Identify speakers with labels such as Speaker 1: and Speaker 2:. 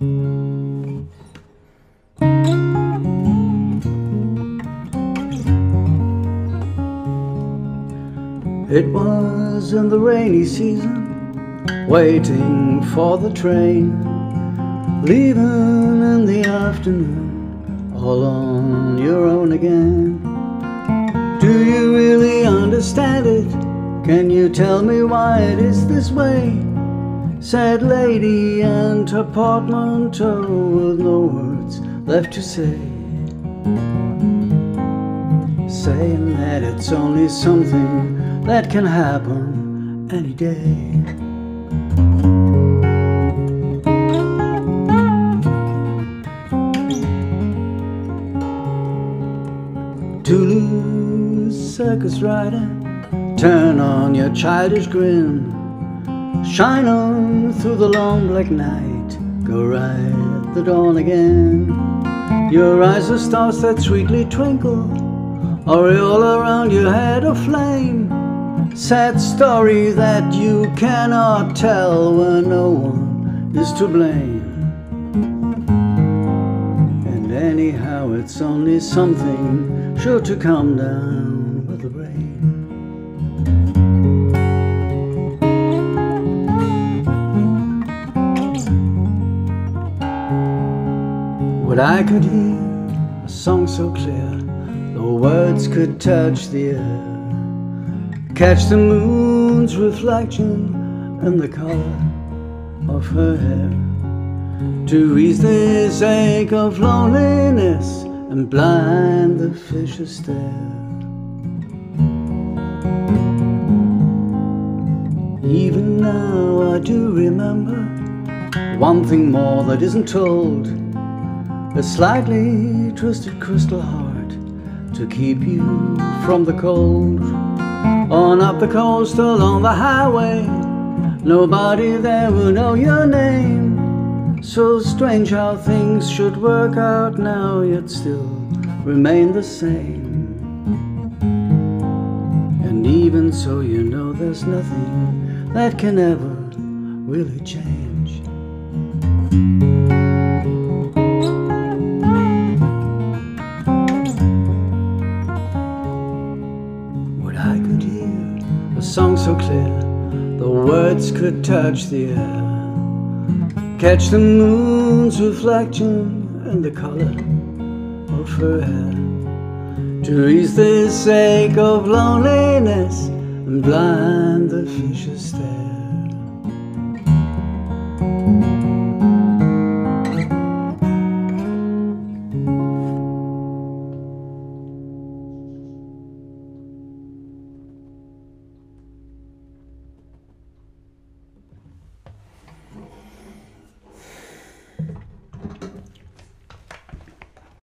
Speaker 1: It was in the rainy season, waiting for the train, leaving in the afternoon, all on your own again. Do you really understand it? Can you tell me why it is this way? Said lady and her portmanteau with no words left to say. Saying that it's only something that can happen any day. Toulouse circus rider, turn on your childish grin. Shine on through the long black night, go ride the dawn again. Your eyes are stars that sweetly twinkle, aureole around your head of flame. Sad story that you cannot tell when no one is to blame. And anyhow, it's only something sure to come down What I could hear, a song so clear, the words could touch the air. Catch the moon's reflection and the color of her hair. To ease this ache of loneliness and blind the fish's stare. Even now I do remember one thing more that isn't told A slightly twisted crystal heart to keep you from the cold on up the coast along the highway. Nobody there will know your name. So strange how things should work out now, yet still remain the same. And even so, you know there's nothing that can ever really change. So clear, the words could touch the air. Catch the moon's reflection and the color of her hair. To ease this ache of loneliness and blind the.